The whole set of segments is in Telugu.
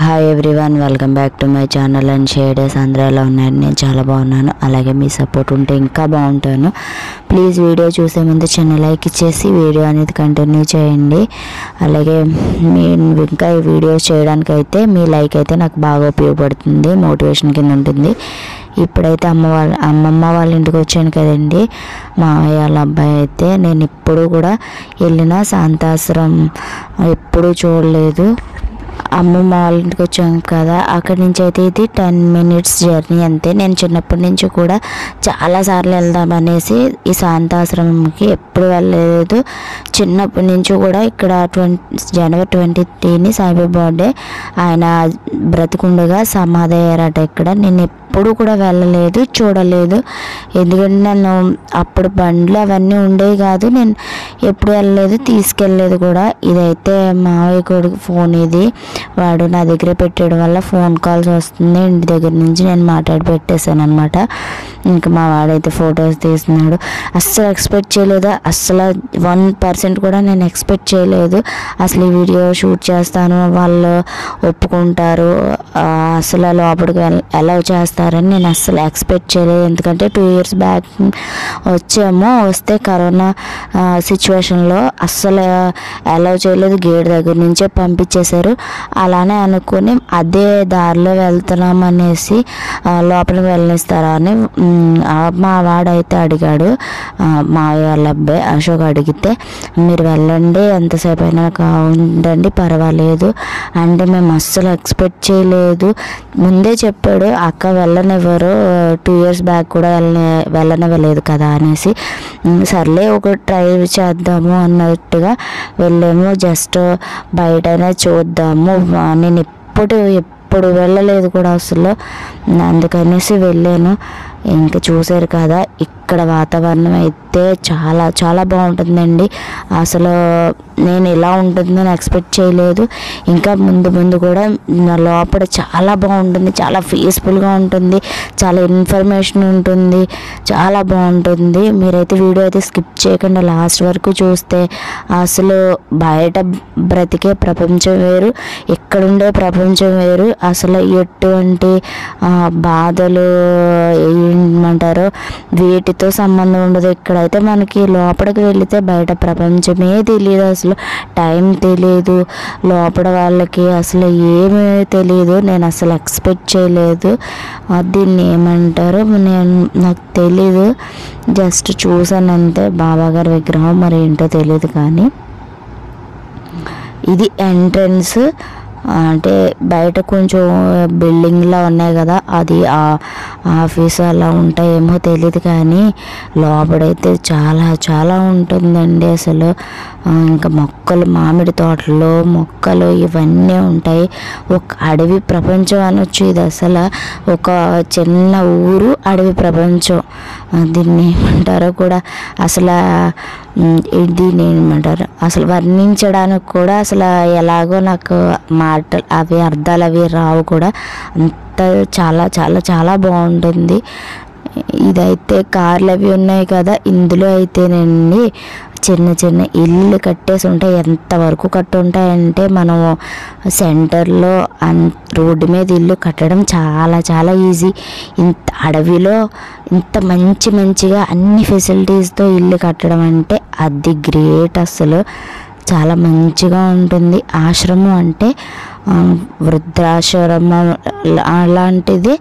Hi everyone welcome back to my channel and shaders ఆంధ్రాలో ఉన్నాను నేను చాలా బాగున్నాను. అలాగే మీ సపోర్ట్ ఉంటే ఇంకా బాగుంటాను. ప్లీజ్ వీడియో చూసే ముందు చిన్న లైక్ ఇచ్చేసి వీడియో అనేది కంటిన్యూ చేయండి. అలాగే మీ ఇంకా ఈ వీడియోస్ చేయడానికి అయితే మీ లైక్ అయితే నాకు బాగా ఉపయోగపడుతుంది మోటివేషన్ కింద ఉంటుంది. ఇప్పుడైతే అమ్మ వాళ్ళ అమ్మమ్మ వాళ్ళ ఇంటికి వచ్చాను కదండి. మావయ్య వాళ్ళ అబ్బాయి అయితే నేను ఇప్పుడు కూడా వెళ్ళిన శాంతాశ్రం ఎప్పుడూ చూడలేదు. అమ్మమ్మ వాళ్ళ ఇంటికి వచ్చాం కదా అక్కడి నుంచి అయితే ఇది టెన్ మినిట్స్ జర్నీ అంతే. నేను చిన్నప్పటి నుంచి కూడా చాలాసార్లు వెళ్దామనేసి ఈ శాంతాశ్రమంకి ఎప్పుడు వెళ్ళలేదు. చిన్నప్పటి నుంచి కూడా ఇక్కడ ట్వంటీ జనవరి ట్వంటీ త్రీని సాయిబాబా బర్త్డే ఆయన బ్రతికుండగా సమాధి అయ్యారట ఇక్కడ. నేను ఎప్పుడు కూడా వెళ్ళలేదు చూడలేదు. ఎందుకంటే నన్ను అప్పుడు బండ్లు అవన్నీ ఉండేవి కాదు. నేను ఎప్పుడు వెళ్ళలేదు తీసుకెళ్ళలేదు కూడా. ఇదైతే మావయ్య కొడుకు ఫోన్ ఇది. వాడు నా దగ్గర పెట్టడం వల్ల ఫోన్ కాల్స్ వస్తుంది ఇంటి దగ్గర నుంచి నేను మాట్లాడి పెట్టేశాను అనమాట ఇంకా మా వాడైతే ఫొటోస్ తీస్తున్నాడు. అస్సలు ఎక్స్పెక్ట్ చేయలేదు. అస్సలు వన్ పర్సెంట్ కూడా నేను ఎక్స్పెక్ట్ చేయలేదు. అసలు ఈ వీడియో షూట్ చేస్తాను వాళ్ళు ఒప్పుకుంటారు. అసలు లోపలికి అలౌ చేస్తారని నేను అస్సలు ఎక్స్పెక్ట్ చేయలేదు. ఎందుకంటే టూ ఇయర్స్ బ్యాక్ వచ్చాము. వస్తే కరోనా సిచ్యువేషన్లో అస్సలు అలౌ చేయలేదు. గేట్ దగ్గర నుంచే పంపించేశారు. అలానే అనుకుని అదే దారిలో వెళ్తున్నాం అనేసి లోపలికి వెళ్ళనిస్తారా అని మా వాడైతే అడిగాడు. మా వాళ్ళ అబ్బాయి అశోక్ అడిగితే మీరు వెళ్ళండి. ఎంతసేపు అయినా కా- ఉండండి. పర్వాలేదు. అంటే మేము అస్సలు ఎక్స్పెక్ట్ చేయలేదు. ముందే చెప్పాడు అక్క వెళ్ళనివ్వరు. టూ ఇయర్స్ బ్యాక్ కూడా వెళ్ళని వెళ్ళనివ్వలేదు కదా అనేసి. సర్లే ఒక ట్రై చేద్దాము అన్నట్టుగా వెళ్ళాము. జస్ట్ బయటనే చూద్దాము. నేను ఎప్పుడు ఎప్పుడు వెళ్ళలేదు కూడా అసలు. అందుకనేసి వెళ్ళాను. ఇంకా చూసారు కదా ఇక్కడ వాతావరణం అయితే చాలా చాలా బాగుంటుందండి. అసలు నేను ఎలా ఉంటుందని ఎక్స్పెక్ట్ చేయలేదు. ఇంకా ముందు ముందు కూడా నా లోపల చాలా బాగుంటుంది చాలా పీస్ఫుల్గా ఉంటుంది చాలా ఇన్ఫర్మేషన్ ఉంటుంది చాలా బాగుంటుంది. మీరైతే వీడియో అయితే స్కిప్ చేయకుండా లాస్ట్ వరకు చూస్తే అసలు బయట బ్రతికే ప్రపంచం వేరు ఇక్కడుండే ప్రపంచం వేరు. అసలు ఎటువంటి బాధలు ఏమంటారు? వీటితో సంబంధం ఉండదు. ఇక్కడైతే మనకి లోపలికి వెళితే బయట ప్రపంచమే తెలియదు అసలు. టైం తెలియదు లోపల వాళ్ళకి అసలు ఏమీ తెలియదు నేను అసలు ఎక్స్పెక్ట్ చేయలేదు. దీన్ని ఏమంటారు? నేను నాకు తెలీదు. జస్ట్ చూసాను అంతే బాబాగారి విగ్రహం మరి ఏంటో తెలియదు కానీ. ఇది ఎంట్రన్స్ అంటే బయట కొంచెం బిల్డింగ్లా ఉన్నాయి కదా అది ఆ ఆఫీస్ అలా ఉంటాయేమో తెలియదు కానీ లోపడైతే చాలా చాలా ఉంటుందండి అసలు. ఇంకా మొక్కలు మామిడి తోటలు మొక్కలు ఇవన్నీ ఉంటాయి. ఒక అడవి ప్రపంచం అనొచ్చు. ఇది అసలు ఒక చిన్న ఊరు అడవి ప్రపంచం. దీన్ని ఏమంటారో కూడా అసలు దీన్ని ఏమంటారు? అసలు వర్ణించడానికి కూడా అసలు ఎలాగో నాకు మాటలు అవి అర్థాలు అవి రావు కూడా. అంత చాలా చాలా చాలా బాగుంటుంది. ఇదైతే కార్లు అవి ఉన్నాయి కదా. ఇందులో అయితేనండి చిన్న చిన్న ఇల్లు కట్టేసి ఉంటాయి. ఎంతవరకు కట్టుంటాయంటే మనం సెంటర్లో అన్ రోడ్డు మీద ఇల్లు కట్టడం చాలా చాలా ఈజీ. ఇంత అడవిలో ఇంత మంచి మంచిగా అన్ని ఫెసిలిటీస్తో ఇల్లు కట్టడం అంటే అది గ్రేట్ అసలు చాలా మంచిగా ఉంటుంది. ఆశ్రమం అంటే వృద్ధాశ్రమం అలాంటిది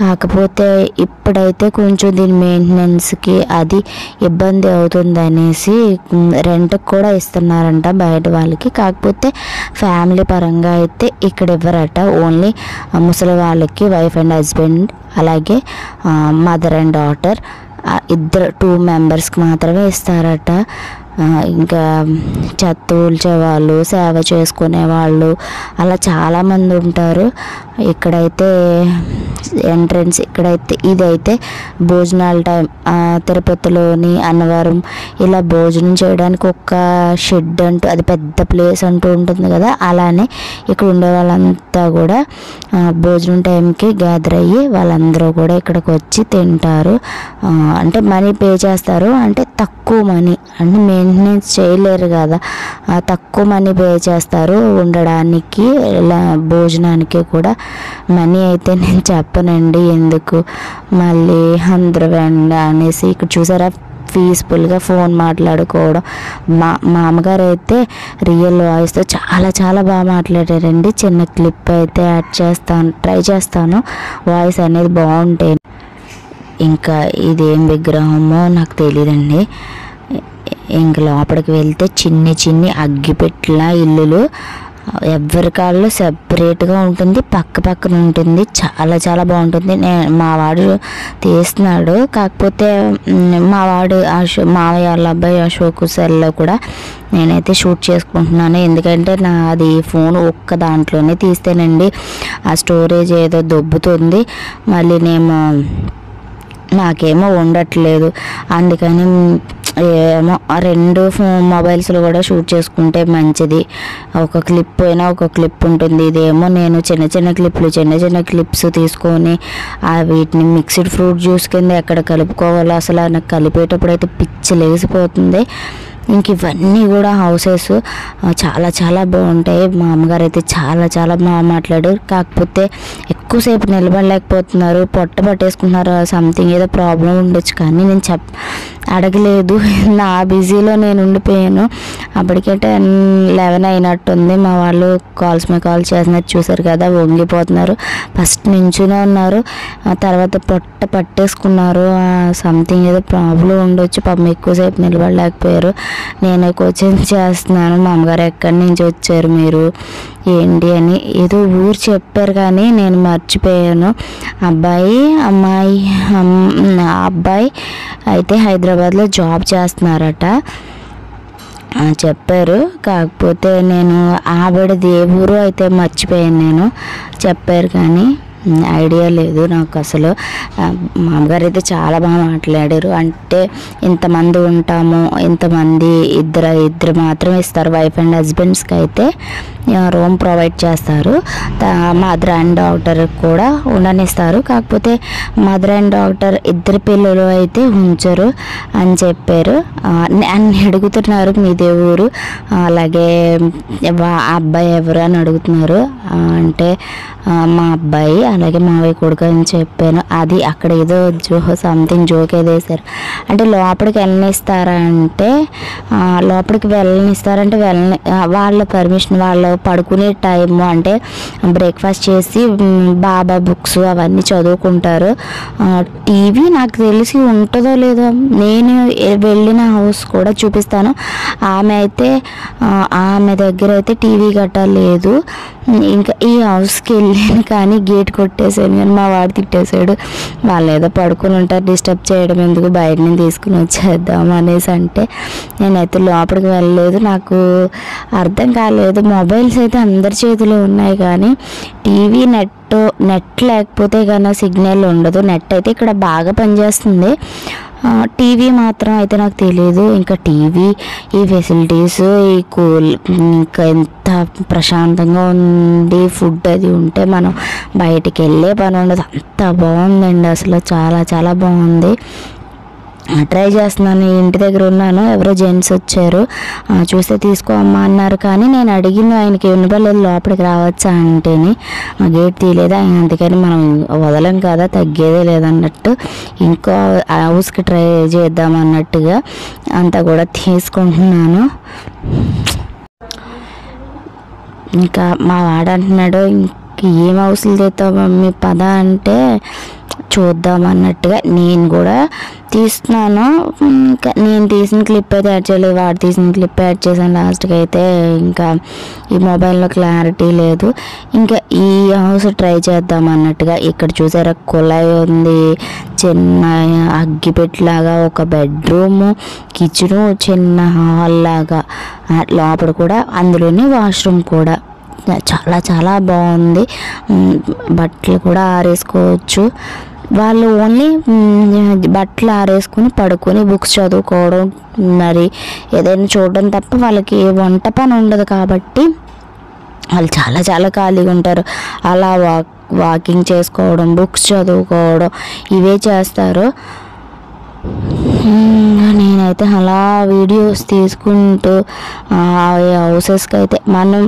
కాకపోతే ఇప్పుడైతే కొంచెం దీని మెయింటెనెన్స్కి అది ఇబ్బంది అవుతుంది అనేసి రెంట్కి కూడా ఇస్తున్నారంట బయట వాళ్ళకి. కాకపోతే ఫ్యామిలీ పరంగా అయితే ఇక్కడ ఇవ్వరట. ఓన్లీ ముసలి వాళ్ళకి వైఫ్ అండ్ హస్బెండ్ అలాగే మదర్ అండ్ డాటర్ ఇద్దరు టూ మెంబర్స్కి మాత్రమే ఇస్తారట. ఇంకా చెత్త ఊల్చేవాళ్ళు సేవ చేసుకునే వాళ్ళు అలా చాలామంది ఉంటారు. ఇక్కడైతే ఎంట్రన్స్ ఇక్కడైతే ఇదైతే భోజనాల టైం తిరుపతిలోని అన్నవరం. ఇలా భోజనం చేయడానికి ఒక షెడ్ అంటూ అది పెద్ద ప్లేస్ అంటూ ఉంటుంది కదా అలానే ఇక్కడ ఉండే వాళ్ళంతా కూడా భోజనం టైంకి గ్యాదర్ అయ్యి వాళ్ళందరూ కూడా ఇక్కడికి వచ్చి తింటారు. అంటే మనీ పే చేస్తారు. అంటే తక్కువ మనీ అంటే మేము మెయింటెనెన్స్ చేయలేరు కదా. తక్కువ మనీ పే చేస్తారు ఉండడానికి ఇలా భోజనానికి కూడా. మనీ అయితే నేను చెప్పనండి ఎందుకు? మళ్ళీ అందరూ వెండ అనేసి ఇక్కడ చూసారా? పీస్ఫుల్గా ఫోన్ మాట్లాడుకోవడం. మా మామగారు అయితే రియల్ వాయిస్తో చాలా చాలా బాగా మాట్లాడారండి. చిన్న క్లిప్ అయితే యాడ్ చేస్తాను ట్రై చేస్తాను. వాయిస్ అనేది బాగుంటే ఇంకా ఇదేం విగ్రహమో నాకు తెలియదండి ఇంక లోపలికి వెళ్తే చిన్ని చిన్ని అగ్గిపెట్ల ఇల్లులు ఎవరి కాళ్ళు సెపరేట్గా ఉంటుంది పక్క పక్కన ఉంటుంది చాలా చాలా బాగుంటుంది. నేను మా వాడు తీస్తున్నాడు. కాకపోతే మావాడు మా వాడు అశో మావయ్య వాళ్ళ అబ్బాయి అశోక్ సెల్లో కూడా నేనైతే షూట్ చేసుకుంటున్నాను. ఎందుకంటే నా అది ఫోన్ ఒక్క దాంట్లోనే తీస్తేనండి ఆ స్టోరేజ్ ఏదో దొబ్బుతుంది. మళ్ళీ నేను నాకేమో ఉండట్లేదు. అందుకని ఏమో ఆ రెండు ఫోన్ మొబైల్స్లో కూడా షూట్ చేసుకుంటే మంచిది. ఒక క్లిప్ అయినా ఒక క్లిప్ ఉంటుంది. ఇదేమో నేను చిన్న చిన్న క్లిప్లు చిన్న చిన్న క్లిప్స్ తీసుకొని ఆ వీటిని మిక్స్డ్ ఫ్రూట్ జ్యూస్ కింద ఎక్కడ కలుపుకోవాలో అసలు నాకు కలిపేటప్పుడు అయితే పిచ్చి లేసిపోతుంది ఇంక ఇవన్నీ కూడా హౌసెస్ చాలా చాలా బాగుంటాయి. మా అమ్మగారు అయితే చాలా చాలా బాగా మాట్లాడారు. కాకపోతే ఎక్కువసేపు నిలబడలేకపోతున్నారు పొట్ట పట్టేసుకుంటున్నారు సంథింగ్ ఏదో ప్రాబ్లం ఉండొచ్చు కానీ నేను చెప్ అడగలేదు. నా బిజీలో నేను ఉండిపోయాను. అప్పటికే టెన్ లెవెన్ అయినట్టుంది. మా వాళ్ళు కాల్స్ మీద కాల్ చేసినట్టు చూసారు కదా వంగిపోతున్నారు. ఫస్ట్ నించునే ఉన్నారు. ఆ తర్వాత పొట్ట పట్టేసుకున్నారు. సంథింగ్ ఏదో ప్రాబ్లం ఉండొచ్చు. పాపం ఎక్కువసేపు నిలబడలేకపోయారు. నేను కోచింగ్ చేస్తున్నాను. మా అమ్మగారు ఎక్కడి నుంచి వచ్చారు మీరు? ఏంటి అని ఏదో ఊరు చెప్పారు కానీ నేను మర్చిపోయాను. అబ్బాయి అమ్మాయి అబ్బాయి అయితే హైదరాబాద్లో జాబ్ చేస్తున్నారట. చెప్పారు. కాకపోతే నేను ఆవిడది ఏ ఊరు అయితే మర్చిపోయాను నేను. చెప్పారు కానీ ఐడియా లేదు నాకు అసలు. మా అమ్మగారు అయితే చాలా బాగా మాట్లాడారు. అంటే ఇంతమంది ఉంటాము ఇంతమంది ఇద్దరు ఇద్దరు మాత్రం ఇస్తారు. వైఫ్ అండ్ హస్బెండ్స్కి అయితే రూమ్ ప్రొవైడ్ చేస్తారు. మదర్ అండ్ డాక్టర్ కూడా ఉండనిస్తారు. కాకపోతే మదర్ అండ్ డాక్టర్ ఇద్దరు పిల్లలు అయితే ఉంచరు అని చెప్పారు. అన్ని అడుగుతున్నారు మీదే ఊరు అలాగే వా- అబ్బాయి ఎవరు అని అడుగుతున్నారు. అంటే మా అబ్బాయి అలాగే మావయ్య కొడుకు అని చెప్పాను. అది అక్కడ ఏదో జో సంథింగ్ జోక్ ఏదో వేశారు. అంటే లోపలికి వెళ్ళనిస్తారా అంటే లోపలికి వెళ్ళనిస్తారంటే వెళ్ళని వాళ్ళ పర్మిషన్ వాళ్ళు పడుకునే టైం అంటే బ్రేక్ఫాస్ట్ చేసి బాబా బుక్స్ అవన్నీ చదువుకుంటారు. టీవీ నాకు తెలిసి ఉంటుందో లేదో నేను వెళ్ళిన హౌస్ కూడా చూపిస్తాను. ఆమె అయితే ఆమె దగ్గర అయితే టీవీ గట్టా లేదు. ఇంకా ఈ హౌస్కి వెళ్ళి వెళ్ళాను కానీ గేట్ కొట్టేసాను కానీ మా వాడు తిట్టేశాడు. వాళ్ళు ఏదో పడుకుని ఉంటారు డిస్టర్బ్ చేయడం ఎందుకు? బయట నుంచి తీసుకుని వచ్చేద్దాం అనేసి అంటే నేనైతే లోపలికి వెళ్ళలేదు. నాకు అర్థం కాలేదు. మొబైల్స్ అయితే అందరి చేతిలో ఉన్నాయి కానీ టీవీ నెట్ నెట్ లేకపోతే కన్నా సిగ్నల్ ఉండదు. నెట్ అయితే ఇక్కడ బాగా పనిచేస్తుంది. టీవీ మాత్రం అయితే నాకు తెలియదు ఇంకా టీవీ ఈ ఫెసిలిటీస్ ఈ కూల్ ఇంకా ఎంత ప్రశాంతంగా ఉంది ఫుడ్ అది ఉంటే మనం బయటికి వెళ్ళే పని ఉండదు. అంత బాగుందండి. అసలు చాలా చాలా బాగుంది. ట్రై చేస్తున్నాను ఇంటి దగ్గర ఉన్నాను ఎవరో జెంట్స్ వచ్చారు. చూస్తే తీసుకో అమ్మా అన్నారు కానీ నేను అడిగింది ఆయనకి వినపడలేదు లోపలికి రావచ్చా? అంటేని ఆ గేట్ తీయలేదు? ఆయన అందుకని మనం వదలం కదా తగ్గేదే లేదన్నట్టు ఇంకో హౌస్కి ట్రై చేద్దాం అన్నట్టుగా అంతా కూడా తీసుకుంటున్నాను. ఇంకా మా వాడు అంటున్నాడు ఇంక ఏం హౌస్లు తెస్తావు మమ్మీ పద అంటే చూద్దాం అన్నట్టుగా నేను కూడా తీస్తున్నాను. ఇంకా నేను తీసిన క్లిప్ అయితే యాడ్ చేయలేదు వాడు తీసిన క్లిప్ యాడ్ చేశాను లాస్ట్కి అయితే ఇంకా ఈ మొబైల్లో క్లారిటీ లేదు. ఇంకా ఈ హౌస్ ట్రై చేద్దాం అన్నట్టుగా ఇక్కడ చూసారా కుళాయి ఉంది చిన్న అగ్గిపెట్టలాగా ఒక బెడ్రూము కిచెను చిన్న హాల్ లాగా. లోపల కూడా అందులోనే వాష్రూమ్ కూడా. చాలా చాలా బాగుంది. బట్టలు కూడా ఆరేసుకోవచ్చు. వాళ్ళు ఓన్లీ బట్టలు ఆరేసుకుని పడుకొని బుక్స్ చదువుకోవడం మరి ఏదైనా చూడడం తప్ప వాళ్ళకి వంట పని ఉండదు కాబట్టి వాళ్ళు చాలా చాలా ఖాళీగా ఉంటారు. అలా వాక్ వాకింగ్ చేసుకోవడం బుక్స్ చదువుకోవడం ఇవే చేస్తారు. నేనైతే అలా వీడియోస్ తీసుకుంటూ ఆ హౌసెస్కి అయితే మనం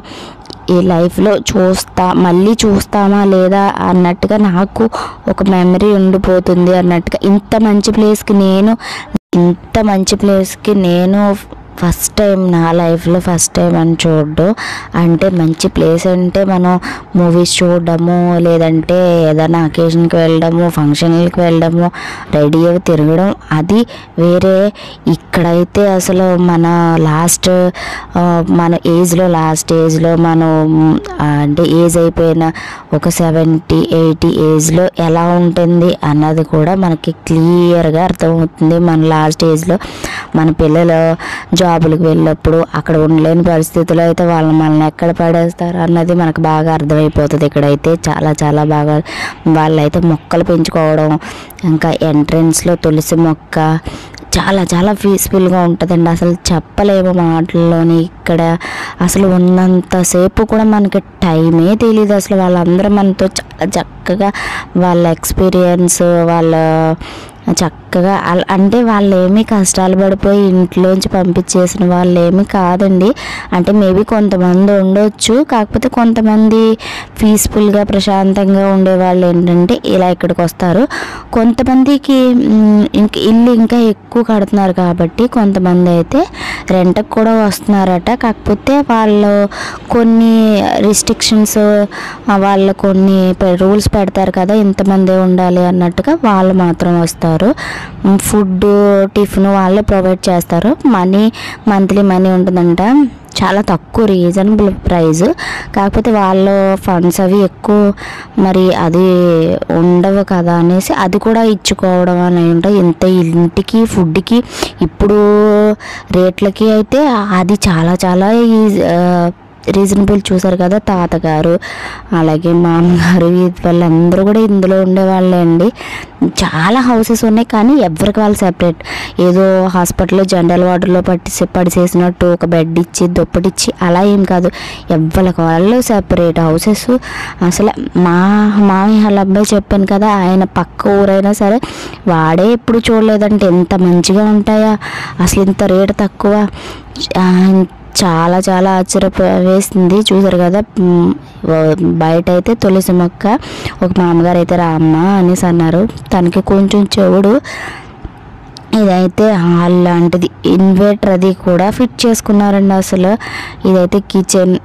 ఈ లైఫ్లో చూస్తా మళ్ళీ చూస్తామా లేదా అన్నట్టుగా నాకు ఒక మెమరీ ఉండిపోతుంది అన్నట్టుగా ఇంత మంచి ప్లేస్కి నేను ఇంత మంచి ప్లేస్కి నేను ఫస్ట్ టైం నా లైఫ్లో ఫస్ట్ టైం అని చూడడం. అంటే మంచి ప్లేస్ అంటే మనం మూవీస్ చూడడము లేదంటే ఏదైనా అకేషన్కి వెళ్ళడము ఫంక్షన్లకి వెళ్ళడము రెడీ అయ్యి తిరగడం అది వేరే. ఇక్కడైతే అసలు మన లాస్ట్ మన ఏజ్లో లాస్ట్ ఏజ్లో మనం అంటే ఏజ్ అయిపోయిన ఒక సెవెంటీ ఎయిటీ ఏజ్లో ఎలా ఉంటుంది అన్నది కూడా మనకి క్లియర్గా అర్థమవుతుంది మన లాస్ట్ ఏజ్లో. మన పిల్లలు జాబులకు వెళ్ళినప్పుడు అక్కడ ఉండలేని పరిస్థితుల్లో అయితే వాళ్ళు మనల్ని ఎక్కడ పడేస్తారు అన్నది మనకు బాగా అర్థమైపోతుంది. ఇక్కడైతే చాలా చాలా బాగా వాళ్ళైతే మొక్కలు పెంచుకోవడం ఇంకా ఎంట్రన్స్లో తులసి మొక్క చాలా చాలా పీస్ఫుల్గా ఉంటుందండి. అసలు చెప్పలేము మాటల్లోని ఇక్కడ. అసలు ఉన్నంతసేపు కూడా మనకి టైమే తెలియదు అసలు. వాళ్ళందరూ మనతో చాలా చక్కగా వాళ్ళ ఎక్స్పీరియన్స్ వాళ్ళ చక్కగా అంటే వాళ్ళు ఏమీ కష్టాలు పడిపోయి ఇంట్లోంచి పంపించేసిన వాళ్ళు ఏమీ కాదండి. అంటే మేబీ కొంతమంది ఉండొచ్చు. కాకపోతే కొంతమంది పీస్ఫుల్గా ప్రశాంతంగా ఉండేవాళ్ళు ఏంటంటే ఇలా ఇక్కడికి వస్తారు కొంతమందికి ఇంక ఇల్లు ఇంకా ఎక్కువ కడుతున్నారు కాబట్టి కొంతమంది అయితే రెంట్కి కూడా వస్తున్నారట. కాకపోతే వాళ్ళు కొన్ని రిస్ట్రిక్షన్స్ వాళ్ళు కొన్ని రూల్స్ పెడతారు కదా ఇంతమందే ఉండాలి అన్నట్టుగా వాళ్ళు మాత్రం వస్తారు. ఫుడ్ టిఫిన్ వాళ్ళే ప్రొవైడ్ చేస్తారు. మనీ మంత్లీ మనీ ఉంటుందంట. చాలా తక్కువ రీజనబుల్ ప్రైస్ కాకపోతే వాళ్ళ ఫండ్స్ అవి ఎక్కువ మరి అది ఉండవు కదా అనేసి అది కూడా ఇచ్చుకోవడం అని ఉంటాయి ఇంత ఇంటికి ఫుడ్కి ఇప్పుడు రేట్లకి అయితే అది చాలా చాలా ఈజీ రీజనబుల్ చూసారు కదా తాతగారు అలాగే మామగారు వాళ్ళందరూ కూడా ఇందులో ఉండేవాళ్ళే అండి. చాలా హౌసెస్ ఉన్నాయి కానీ ఎవరికి వాళ్ళు సెపరేట్. ఏదో హాస్పిటల్లో జనరల్ వార్డులో పట్టి పడిసేసినట్టు ఒక బెడ్ ఇచ్చి దుప్పటి ఇచ్చి అలా ఏం కాదు. ఎవరికి వాళ్ళు సెపరేట్ హౌసెస్. అసలు మా మామయ్య వాళ్ళ అబ్బాయి చెప్పాను కదా ఆయన పక్క ఊరైనా సరే వాడే ఎప్పుడు చూడలేదంటే ఎంత మంచిగా ఉంటాయా అసలు ఇంత రేటు తక్కువ. చాలా చాలా ఆశ్చర్యవేసింది చూసారు కదా బయట అయితే తులసి మొక్క. ఒక మామగారు అయితే రామ్మ అనేసి అన్నారు. తనకి కొంచెం చెవుడు ఇదైతే హాల్ లాంటిది. ఇన్వర్టర్ అది కూడా ఫిట్ చేసుకున్నారండి అసలు. ఇదైతే కిచెన్.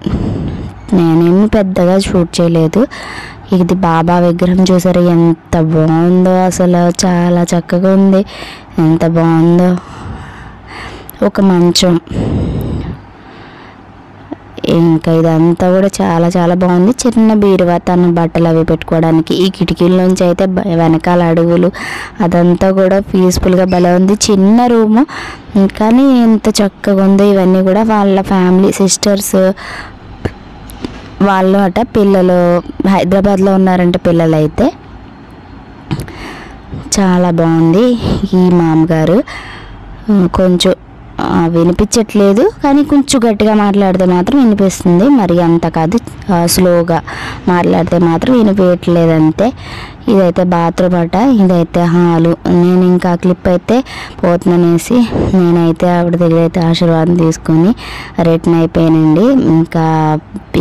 నేనేమి పెద్దగా షూట్ చేయలేదు. ఇది బాబా విగ్రహం చూసారు ఎంత బాగుందో అసలు. చాలా చక్కగా ఉంది. ఎంత బాగుందో. ఒక మంచం. ఇంకా ఇదంతా కూడా చాలా చాలా బాగుంది. చిన్న బీరువా తన బట్టలు అవి పెట్టుకోవడానికి. ఈ కిటికీల నుంచి అయితే వెనకాల అడుగులు అదంతా కూడా పీస్ఫుల్గా భలే ఉంది. చిన్న రూము కానీ ఎంత చక్కగా ఉందో ఇవన్నీ కూడా వాళ్ళ ఫ్యామిలీ సిస్టర్స్ వాళ్ళు అట పిల్లలు హైదరాబాద్లో ఉన్నారంట పిల్లలు అయితే చాలా బాగుంది ఈ మామగారు. కొంచెం వినిపించట్లేదు కానీ కొంచెం గట్టిగా మాట్లాడితే మాత్రం వినిపిస్తుంది. మరి అంత కాదు స్లోగా మాట్లాడితే మాత్రం వినిపించట్లేదు అంతే ఇదైతే బాత్రూమ్ అట. ఇదైతే హాలు. నేను ఇంకా క్లిప్ అయితే పోతున్నానేసి నేనైతే ఆవిడ దగ్గర అయితే ఆశీర్వాదం తీసుకొని రిటర్న్ అయిపోయానండి. ఇంకా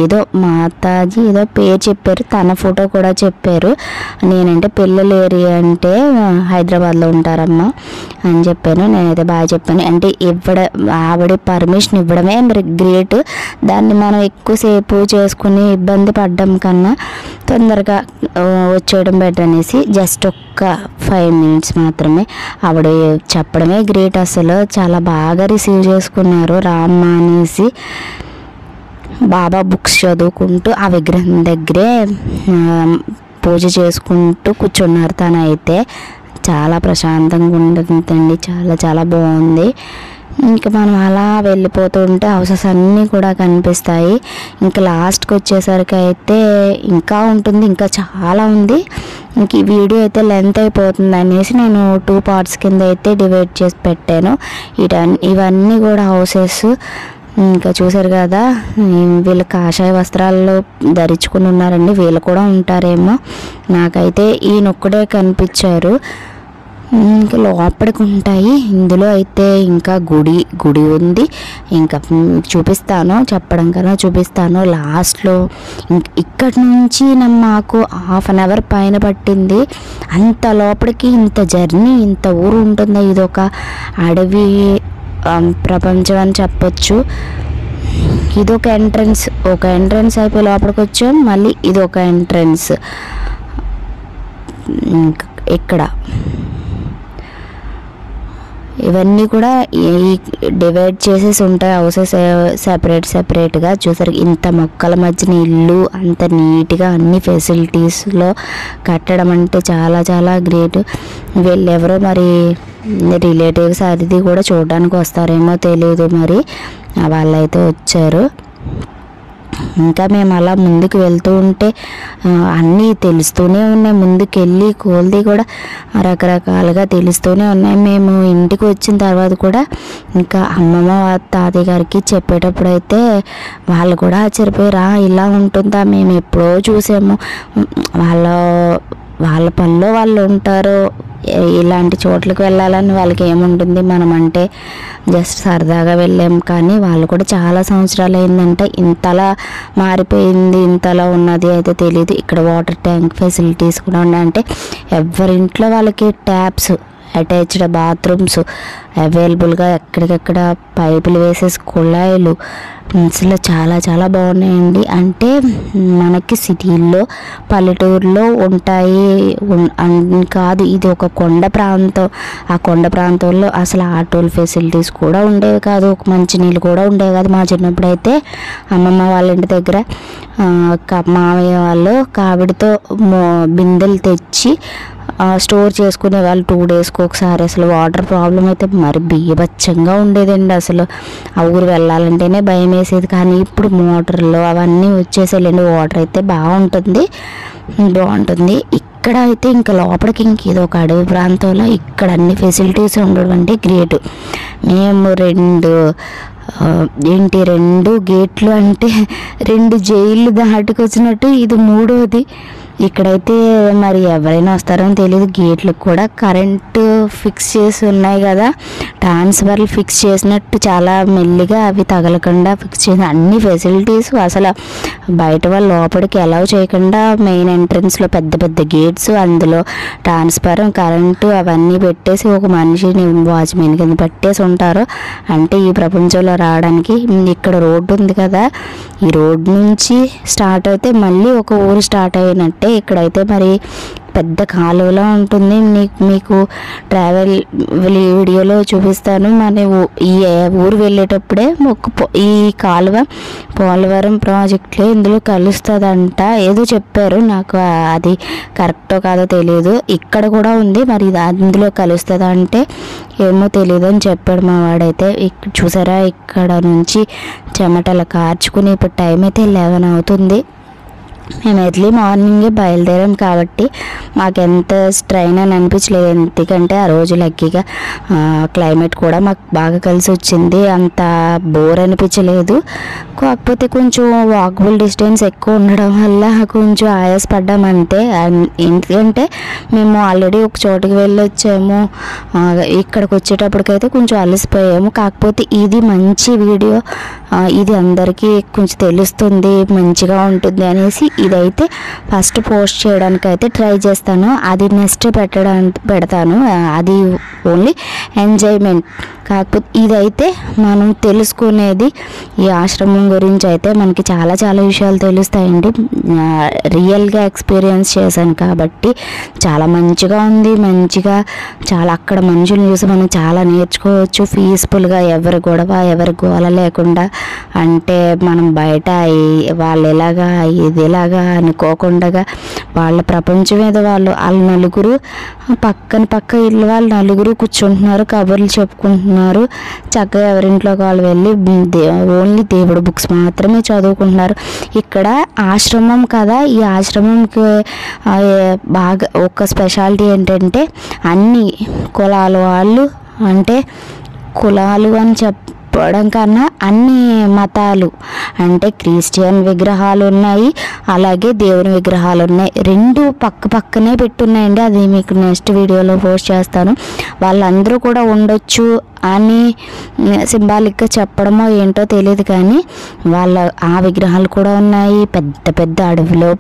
ఏదో మాతాజీ ఏదో పేరు చెప్పారు. తన ఫోటో కూడా చెప్పారు. నేనంటే పిల్లలు ఏరియా అంటే హైదరాబాద్లో ఉంటారమ్మా అని చెప్పాను. నేనైతే బాగా చెప్పాను. అంటే ఇవ్వడ ఆవిడ పర్మిషన్ ఇవ్వడమే మరి గ్రేట్. దాన్ని మనం ఎక్కువసేపు చేసుకుని ఇబ్బంది పడ్డం కన్నా తొందరగా వచ్చేయడం బెటర్. అనేసి జస్ట్ ఒక్క ఫైవ్ మినిట్స్ మాత్రమే ఆవిడ చెప్పడమే గ్రేట్ అసలు. చాలా బాగా రిసీవ్ చేసుకున్నారు. రామ్మ అనేసి బాబా బుక్స్ చదువుకుంటూ ఆ విగ్రహం దగ్గరే పూజ చేసుకుంటూ కూర్చున్నారు తనైతే. చాలా ప్రశాంతంగా ఉంటుందండి చాలా చాలా బాగుంది. ఇంకా మనం అలా వెళ్ళిపోతూ ఉంటే హౌసెస్ అన్నీ కూడా కనిపిస్తాయి. ఇంకా లాస్ట్కి వచ్చేసరికి అయితే ఇంకా ఉంటుంది ఇంకా చాలా ఉంది. ఇంక ఈ వీడియో అయితే లెంత్ అయిపోతుంది అనేసి నేను టూ పార్ట్స్ కింద అయితే డివైడ్ చేసి పెట్టాను. ఇటన్ ఇవన్నీ కూడా హౌసెస్. ఇంకా చూసారు కదా వీళ్ళు కాషాయ వస్త్రాల్లో ధరించుకుని ఉన్నారండి వీళ్ళు కూడా ఉంటారేమో. నాకైతే ఈయనొక్కడే కనిపించారు. ఇంకా లోపలికి ఉంటాయి ఇందులో అయితే ఇంకా గుడి గుడి ఉంది. ఇంకా చూపిస్తాను. చెప్పడం కన్నా చూపిస్తాను. లాస్ట్లో ఇక్కడి నుంచి మాకు హాఫ్ అన్ అవర్ పైన పట్టింది. అంత లోపలికి ఇంత జర్నీ ఇంత ఊరు ఉంటుందా? ఇది ఒక అడవి ప్రపంచం అని చెప్పొచ్చు. ఇది ఒక ఎంట్రన్స్ ఒక ఎంట్రన్స్ అయిపోయి లోపలికి వచ్చాం మళ్ళీ ఇది ఒక ఎంట్రన్స్ ఇక్కడ. ఇవన్నీ కూడా ఈ డివైడ్ చేసేసి ఉంటాయి. హౌసెస్ సెపరేట్ సెపరేట్గా చూసారు. ఇంత మొక్కల మధ్యన ఇల్లు అంత నీట్గా అన్ని ఫెసిలిటీస్లో కట్టడం అంటే చాలా చాలా గ్రేట్ వీళ్ళెవరో మరి రిలేటివ్స్ అది కూడా చూడడానికి వస్తారేమో తెలియదు మరి. వాళ్ళైతే వచ్చారు. ఇంకా మేము అలా ముందుకు వెళ్తూ ఉంటే అన్నీ తెలుస్తూనే ఉన్నాయి. ముందుకెళ్ళి కోల్ది కూడా రకరకాలుగా తెలుస్తూనే ఉన్నాయి. మేము ఇంటికి వచ్చిన తర్వాత కూడా ఇంకా అమ్మమ్మ తాతయ్య గారికి చెప్పేటప్పుడు అయితే వాళ్ళు కూడా ఆశ్చర్యపోయారు ఇలా ఉంటుందా? మేము ఎప్పుడో చూసాము. వాళ్ళ వాళ్ళ పనిలో వాళ్ళు ఉంటారు. ఇలాంటి చోట్లకు వెళ్ళాలని వాళ్ళకి ఏముంటుంది? మనం అంటే జస్ట్ సరదాగా వెళ్ళాం. కానీ వాళ్ళు కూడా చాలా సంవత్సరాలు అయిందంటే. ఇంతలా మారిపోయింది ఇంతలా ఉన్నది అయితే తెలియదు ఇక్కడ వాటర్ ట్యాంక్ ఫెసిలిటీస్ కూడా ఉన్నాయి. అంటే ఎవరింట్లో వాళ్ళకి ట్యాప్స్ అటాచ్డ్ బాత్రూమ్స్ అవైలబుల్గా ఎక్కడికక్కడ పైపులు వేసేసి కుళాయిలు అసలు చాలా చాలా బాగున్నాయండి. అంటే మనకి సిటీల్లో పల్లెటూరులో ఉంటాయి. అన్- కాదు ఇది ఒక కొండ ప్రాంతం. ఆ కొండ ప్రాంతంలో అసలు ఆటోల ఫెసిలిటీస్ కూడా ఉండేవి కాదు. ఒక మంచినీళ్ళు కూడా ఉండేవి కాదు. మా చిన్నప్పుడు అయితే అమ్మమ్మ వాళ్ళ ఇంటి దగ్గర మామయ్య వాళ్ళు కావిడితో బిందెలు తెచ్చి స్టోర్ చేసుకునే వాళ్ళు టూ డేస్కి ఒకసారి. అసలు వాటర్ ప్రాబ్లం అయితే మరి బీభత్సంగా ఉండేదండి అసలు. ఆ ఊరు వెళ్ళాలంటేనే భయం వేసేది. కానీ ఇప్పుడు మోటార్లు అవన్నీ వచ్చేసేలేండి వాటర్ అయితే బాగుంటుంది. బాగుంటుంది. ఇక్కడ అయితే ఇంకా లోపలికి ఇంక ఇది ఒక అడవి ప్రాంతంలో ఇక్కడ అన్ని ఫెసిలిటీస్ ఉండడం అంటే గ్రేట్. మేము రెండు ఏంటి రెండు గేట్లు అంటే రెండు జైళ్ళు దాటుకొచ్చినట్టు ఇది మూడోది. ఇక్కడైతే మరి ఎవరైనా వస్తారని తెలియదు గేట్లకు కూడా కరెంటు ఫిక్స్ చేసి ఉన్నాయి కదా. ట్రాన్స్ఫర్లు ఫిక్స్ చేసినట్టు చాలా మెల్లిగా అవి తగలకుండా ఫిక్స్ చేసిన అన్ని ఫెసిలిటీస్ అసలు బయట వాళ్ళు లోపలికి అలౌ చేయకుండా మెయిన్ ఎంట్రన్స్లో పెద్ద పెద్ద గేట్స్ అందులో ట్రాన్స్ఫర్ కరెంటు అవన్నీ పెట్టేసి ఒక మనిషిని వాచ్మెన్ కింద పెట్టేసి ఉంటారు. అంటే ఈ ప్రపంచంలో రావడానికి ఇక్కడ రోడ్డు ఉంది కదా. ఈ రోడ్డు నుంచి స్టార్ట్ అయితే మళ్ళీ ఒక ఊరు స్టార్ట్ అయినట్టే ఇక్కడైతే మరి పెద్ద కాలువలా ఉంటుంది. మీకు మీకు ట్రావెల్ వీడియోలో చూపిస్తాను. మన ఈ ఊరు వెళ్ళేటప్పుడే ఒక ఈ కాలువ పోలవరం ప్రాజెక్ట్లో ఇందులో కలుస్తుందంట. ఏదో చెప్పారు. నాకు అది కరెక్టో కాదో తెలియదు ఇక్కడ కూడా ఉంది. మరి ఇది అందులో కలుస్తుందా అంటే ఏమో తెలియదు అని చెప్పాడు మా వాడైతే. చూసారా? ఇక్కడ నుంచి చెమటలు కార్చుకుని ఇప్పుడు టైం అయితే లెవెన్ అవుతుంది. మేము ఎర్లీ మార్నింగే బయలుదేరాం కాబట్టి మాకు ఎంత స్ట్రైన్ అని అనిపించలేదు. ఎందుకంటే ఆ రోజు లక్కీగా క్లైమేట్ కూడా మాకు బాగా కలిసి వచ్చింది. అంత బోర్ అనిపించలేదు. కాకపోతే కొంచెం వాకబుల్ డిస్టెన్స్ ఎక్కువ ఉండడం వల్ల కొంచెం ఆయాసపడ్డాం అంతే. ఎందుకంటే మేము ఆల్రెడీ ఒక చోటుకి వెళ్ళి వచ్చాము ఇక్కడికి వచ్చేటప్పటికైతే కొంచెం అలసిపోయాము. కాకపోతే ఇది మంచి వీడియో. ఇది అందరికీ కొంచెం తెలుస్తుంది మంచిగా ఉంటుంది అనేసి ఇదైతే ఫస్ట్ పోస్ట్ చేయడానికి అయితే ట్రై చేస్తాను. అది నెక్స్ట్ పెట్టడానికి పెడతాను. అది ఓన్లీ ఎంజాయ్మెంట్. కాకపోతే ఇదైతే మనం తెలుసుకునేది ఈ ఆశ్రమం గురించి అయితే మనకి చాలా చాలా విషయాలు తెలుస్తాయండి. రియల్గా ఎక్స్పీరియన్స్ చేశాను కాబట్టి చాలా మంచిగా ఉంది మంచిగా చాలా అక్కడ మనుషులు చూసి మనం చాలా నేర్చుకోవచ్చు. పీస్ఫుల్గా ఎవరి గొడవ ఎవరి గోల లేకుండా అంటే మనం బయట వాళ్ళు ఎలాగా ఇది ఎలాగా అనుకోకుండా వాళ్ళ ప్రపంచం మీద వాళ్ళు వాళ్ళ నలుగురు పక్కన పక్క ఇల్లు వాళ్ళు నలుగురు కూర్చుంటున్నారు కబుర్లు చెప్పుకుంటున్నారు. చక్కగా ఎవరింట్లోకి వాళ్ళు వెళ్ళి దే ఓన్లీ దేవుడు బుక్స్ మాత్రమే చదువుకుంటున్నారు. ఇక్కడ ఆశ్రమం కదా ఈ ఆశ్రమంకి బాగా ఒక స్పెషాలిటీ ఏంటంటే అన్ని కులాల వాళ్ళు అంటే కులాలు అని చెప్ చెప్పడం కన్నా అన్ని మతాలు అంటే క్రిస్టియన్ విగ్రహాలు ఉన్నాయి అలాగే దేవుని విగ్రహాలు ఉన్నాయి రెండు పక్క పక్కనే పెట్టున్నాయండి. అది మీకు నెక్స్ట్ వీడియోలో పోస్ట్ చేస్తాను. వాళ్ళందరూ కూడా ఉండొచ్చు అని సింబాలిక్గా చెప్పడమో ఏంటో తెలియదు కానీ వాళ్ళ ఆ విగ్రహాలు కూడా ఉన్నాయి. పెద్ద పెద్ద అడవిలో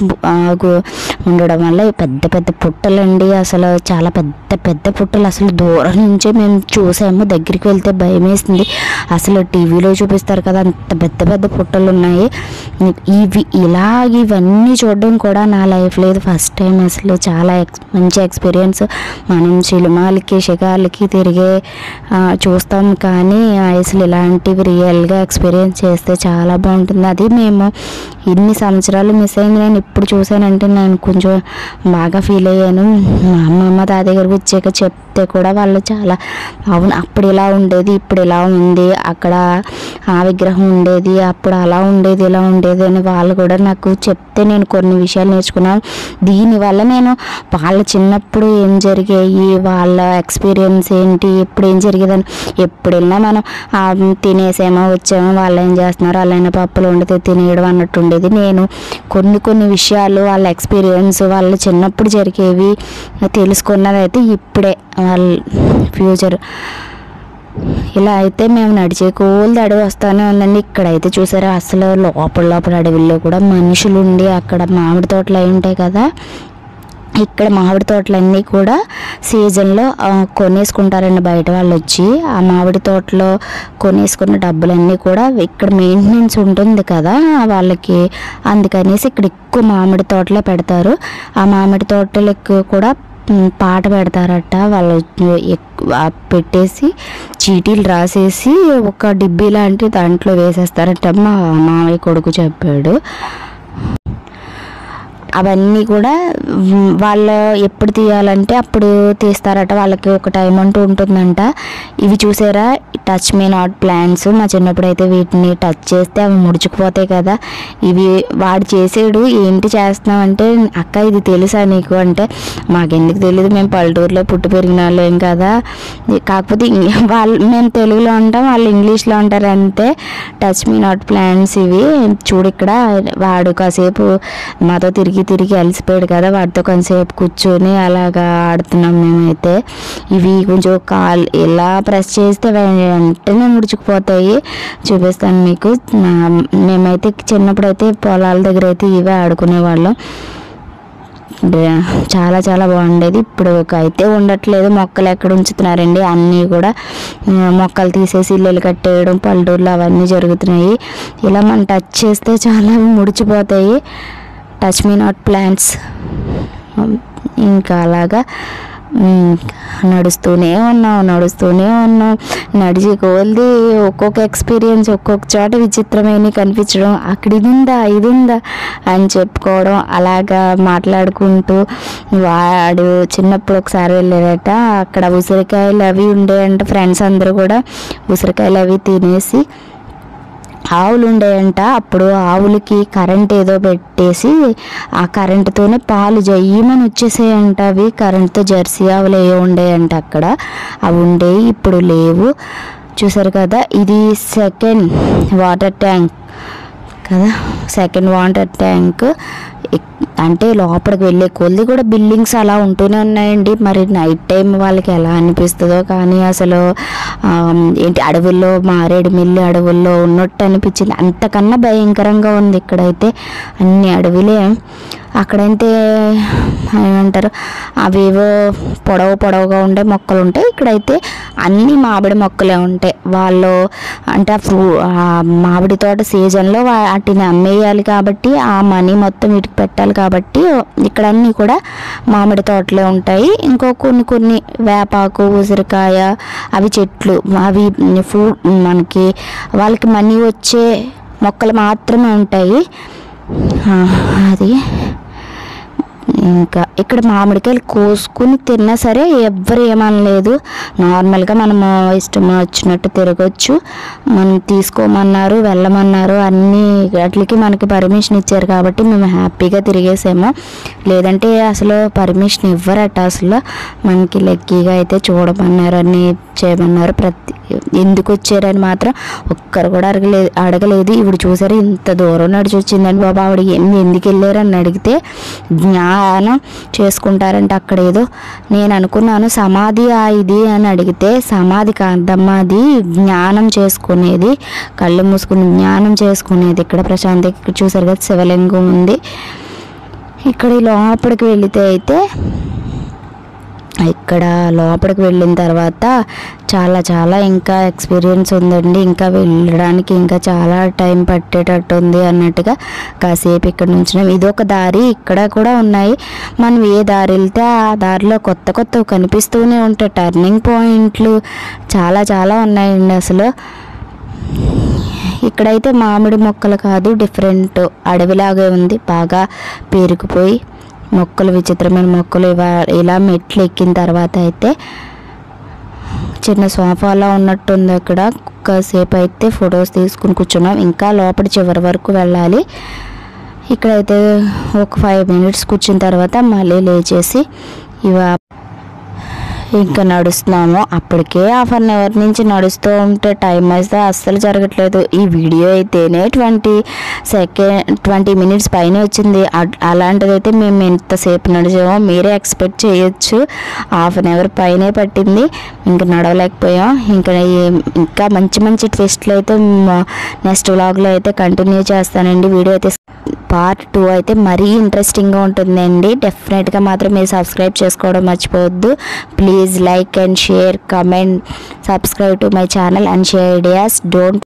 ఉండడం వల్ల పెద్ద పెద్ద పుట్టలండి. అసలు చాలా పెద్ద పెద్ద పుట్టలు. అసలు దూరం నుంచే మేము చూసాము. దగ్గరికి వెళ్తే భయం వేసింది అసలు టీవీలో చూపిస్తారు కదా అంత పెద్ద పెద్ద పుట్టలు ఉన్నాయి. ఇవి ఇలా ఇవన్నీ చూడడం కూడా నా లైఫ్ లేదు. ఫస్ట్ టైం అసలు చాలా ఎక్స్ మంచి ఎక్స్పీరియన్స్ మనం చిలుమాలకి షికాలకి తిరిగే చూస్తాం కానీ అసలు ఇలాంటివి రియల్గా ఎక్స్పీరియన్స్ చేస్తే చాలా బాగుంటుంది. అది మేము ఇన్ని సంవత్సరాలు మిస్ అయింది. నేను ఇప్పుడు చూసానంటే నేను కొంచెం బాగా ఫీల్ అయ్యాను. మా అమ్మమ్మ తాత దగ్గరికి వచ్చాక చూస్తే కూడా వాళ్ళు చాలా అవును అప్పుడు ఇలా ఉండేది ఇప్పుడు ఇలా ఉంది అక్కడ ఆ విగ్రహం ఉండేది అప్పుడు అలా ఉండేది ఇలా ఉండేది అని వాళ్ళు కూడా నాకు చెప్తే నేను కొన్ని విషయాలు నేర్చుకున్నాను. దీనివల్ల నేను వాళ్ళ చిన్నప్పుడు ఏం జరిగాయి వాళ్ళ ఎక్స్పీరియన్స్ ఏంటి ఎప్పుడు ఏం జరిగేదని ఎప్పుడు వెళ్ళినా మనం తినేసేమో వచ్చామో వాళ్ళు ఏం చేస్తున్నారు వాళ్ళైనా పప్పులు వండితే తినేయడం అన్నట్టు ఉండేది. నేను కొన్ని కొన్ని విషయాలు వాళ్ళ ఎక్స్పీరియన్స్ వాళ్ళ చిన్నప్పుడు జరిగేవి తెలుసుకున్నదైతే ఇప్పుడే. వాళ్ళ ఫ్యూచర్. ఇలా అయితే మేము నడిచే కోల్ది అడవి వస్తానే ఉందండి. ఇక్కడైతే చూసారా అసలు లోపల లోపల అడవిలో కూడా మనుషులు ఉండి అక్కడ మామిడి తోటలు అయి ఉంటాయి కదా. ఇక్కడ మామిడి తోటలన్నీ కూడా సీజన్లో కొనేసుకుంటారండి బయట వాళ్ళు వచ్చి ఆ మామిడి తోటలో కొనేసుకున్న డబ్బులన్నీ కూడా ఇక్కడ మెయింటెనెన్స్ ఉంటుంది కదా వాళ్ళకి. అందుకనేసి ఇక్కడ ఎక్కువ మామిడి తోటలే పెడతారు. ఆ మామిడి తోటలకు కూడా పాట పెడతారట. వాళ్ళు పెట్టేసి చీటీలు రాసేసి ఒక డిబ్బీ లాంటి దాంట్లో వేసేస్తారట మా మామయ్య కొడుకు చెప్పాడు. అవన్నీ కూడా వాళ్ళు ఎప్పుడు తీయాలంటే అప్పుడు తీస్తారట. వాళ్ళకి ఒక టైం అంటూ ఉంటుందంట. ఇవి చూసారా? టచ్ మీ నాట్ ప్లాంట్స్ మా చిన్నప్పుడు అయితే వీటిని టచ్ చేస్తే అవి ముడుచుకుపోతాయి కదా. ఇవి వాడు చేసాడు ఏంటి చేస్తున్నాం అంటే అక్క ఇది తెలుసా నీకు? అంటే మాకెందుకు తెలియదు మేము పల్లెటూరులో పుట్టి పెరిగిన వాళ్ళేం కదా. కాకపోతే వాళ్ళు మేము తెలుగులో ఉంటాం వాళ్ళు ఇంగ్లీష్లో ఉంటారు అంతే. టచ్ మీ నాట్ ప్లాంట్స్ ఇవి. చూడు ఇక్కడ వాడు కాసేపు మాతో తిరిగి తిరిగి తిరిగి అలసిపోయాడు కదా వాటితో కొంతసేపు కూర్చొని అలాగా ఆడుతున్నాం మేమైతే. ఇవి కొంచెం కాల్ ఇలా ప్రెస్ చేస్తే వెంటనే ముడుచుకుపోతాయి. చూపిస్తాను మీకు. మేమైతే చిన్నప్పుడు అయితే పొలాల దగ్గర అయితే ఇవే ఆడుకునేవాళ్ళం. చాలా చాలా బాగుండేది. ఇప్పుడు ఒక అయితే ఉండట్లేదు. మొక్కలు ఎక్కడ ఉంచుతున్నారండి? అన్నీ కూడా మొక్కలు తీసేసి ఇల్లులు కట్టేయడం పల్లెటూర్లు అవన్నీ జరుగుతున్నాయి. ఇలా మనం టచ్ చేస్తే చాలా ముడిచిపోతాయి. టచ్ మీ నాట్ ప్లాంట్స్ ఇంకా అలాగా నడుస్తూనే ఉన్నాం నడుస్తూనే ఉన్నాం నడిచి కోల్ది ఒక్కొక్క ఎక్స్పీరియన్స్ ఒక్కొక్క చోట విచిత్రమైన కనిపించడం అక్కడ ఇది ఉందా ఇది ఉందా అని చెప్పుకోవడం అలాగా మాట్లాడుకుంటూ వాడు చిన్నప్పుడు ఒకసారి వెళ్ళారట అక్కడ ఉసిరికాయలు అవి ఉండేయంట ఫ్రెండ్స్ అందరూ కూడా ఉసిరికాయలు అవి తినేసి ఆవులు ఉండేయంట అప్పుడు ఆవులకి కరెంట్ ఏదో పెట్టేసి ఆ కరెంటుతోనే పాలు జయ్యమని వచ్చేసేయంట. అవి కరెంటుతో జెర్సీ ఆవులు ఏ ఉండేయంట అక్కడ. అవి ఉండేవి ఇప్పుడు లేవు. చూసారు కదా ఇది సెకండ్ వాటర్ ట్యాంక్ కదా సెకండ్ వాటర్ ట్యాంక్. అంటే లోపలికి వెళ్ళే కొద్ది కూడా బిల్డింగ్స్ అలా ఉంటూనే ఉన్నాయండి. మరి నైట్ టైం వాళ్ళకి ఎలా అనిపిస్తుందో కానీ అసలు ఏంటి అడవుల్లో మారేడు మిల్లి అడవుల్లో ఉన్నట్టు అనిపించింది. అంతకన్నా భయంకరంగా ఉంది ఇక్కడైతే అన్ని అడవులే. అక్కడైతే ఏమంటారు అవేవో పొడవు పొడవుగా ఉండే మొక్కలు ఉంటాయి. ఇక్కడైతే అన్ని మామిడి మొక్కలే ఉంటాయి. వాళ్ళు అంటే ఆ ఫ్రూ ఆ మామిడి తోట సీజన్లో వాటిని అమ్మేయాలి కాబట్టి ఆ మనీ మొత్తం ఇటు వీటికి పెట్టాలి కాబట్టి ఇక్కడ అన్నీ కూడా మామిడి తోటలే ఉంటాయి. ఇంకో కొన్ని కొన్ని వేపాకు ఉసిరికాయ అవి చెట్లు అవి ఫ్రూ మనకి వాళ్ళకి మనీ వచ్చే మొక్కలు మాత్రమే ఉంటాయి. అది ఇంకా ఇక్కడ మామిడికాయలు కోసుకుని తిన్నా సరే ఎవ్వరు ఏమనలేదు. నార్మల్గా మనము ఇష్టం వచ్చినట్టు తిరగచ్చు. మనం తీసుకోమన్నారు వెళ్ళమన్నారు అన్ని వాటికి మనకి పర్మిషన్ ఇచ్చారు కాబట్టి మేము హ్యాపీగా తిరిగేసాము. లేదంటే అసలు పర్మిషన్ ఇవ్వరట అసలు. మనకి లక్కీగా అయితే చూడమన్నారు అన్ని చేయమన్నారు. ప్రతి ఎందుకు వచ్చారని మాత్రం ఒక్కరు కూడా అడగలేదు అడగలేదు. ఇప్పుడు చూసారు ఇంత దూరం నడిచి వచ్చిందని బాబా. ఆవిడ ఎందుకు వెళ్ళారని అడిగితే జ్ఞా ధ్యానం చేసుకుంటారంట అక్కడ ఏదో. నేను అనుకున్నాను సమాధి ఆ ఇది అని అడిగితే సమాధి కాదమ్మా అది జ్ఞానం చేసుకునేది కళ్ళు మూసుకుని జ్ఞానం చేసుకునేది. ఇక్కడ ప్రశాంతి ఇక్కడ చూసారు కదా శివలింగం ఉంది. ఇక్కడ లోపలికి వెళితే అయితే ఇక్కడ లోపలికి వెళ్ళిన తర్వాత చాలా చాలా ఇంకా ఎక్స్పీరియన్స్ ఉందండి. ఇంకా వెళ్ళడానికి ఇంకా చాలా టైం పట్టేటట్టు ఉంది అన్నట్టుగా కాసేపు ఇక్కడ నుంచి ఇది ఒక దారి ఇక్కడ కూడా ఉన్నాయి. మనం ఏ దారి వెళ్తే ఆ దారిలో కొత్త కొత్తవి కనిపిస్తూనే ఉంటాయి. టర్నింగ్ పాయింట్లు చాలా చాలా ఉన్నాయండి అసలు. ఇక్కడైతే మామిడి మొక్కలు కాదు డిఫరెంట్ అడవిలాగే ఉంది. బాగా పేరుకుపోయి మొక్కలు విచిత్రమైన మొక్కలు ఇలా మెట్లు ఎక్కిన తర్వాత అయితే చిన్న సోఫాలో ఉన్నట్టుంది అక్కడ. కాసేపు అయితే ఫొటోస్ తీసుకుని కూర్చున్నాం. ఇంకా లోపల చివరి వరకు వెళ్ళాలి. ఇక్కడైతే ఒక ఫైవ్ మినిట్స్ కూర్చున్న తర్వాత మళ్ళీ లేచేసి ఇవా ఇంకా నడుస్తున్నాము. అప్పటికే హాఫ్ అన్ అవర్ నుంచి నడుస్తూ ఉంటే టైం అయితే అస్సలు జరగట్లేదు. ఈ వీడియో అయితేనే ట్వంటీ సెకండ్ ట్వంటీ మినిట్స్ పైన వచ్చింది. అట్- అలాంటిదైతే మేము ఎంతసేపు నడిచామో మీరే ఎక్స్పెక్ట్ చేయొచ్చు. హాఫ్ అన్ అవర్ పైనే పట్టింది. ఇంకా నడవలేకపోయాం. ఇంకా ఇంకా మంచి మంచి ట్విస్ట్లు అయితే నెక్స్ట్ వ్లాగ్లో అయితే కంటిన్యూ చేస్తానండి. వీడియో అయితే పార్ట్ టూ అయితే మరీ ఇంట్రెస్టింగ్గా ఉంటుందండి. డెఫినెట్గా మాత్రం మీరు సబ్స్క్రైబ్ చేసుకోవడం మర్చిపోవద్దు. Please like and share comment subscribe to my channel and share ideas don't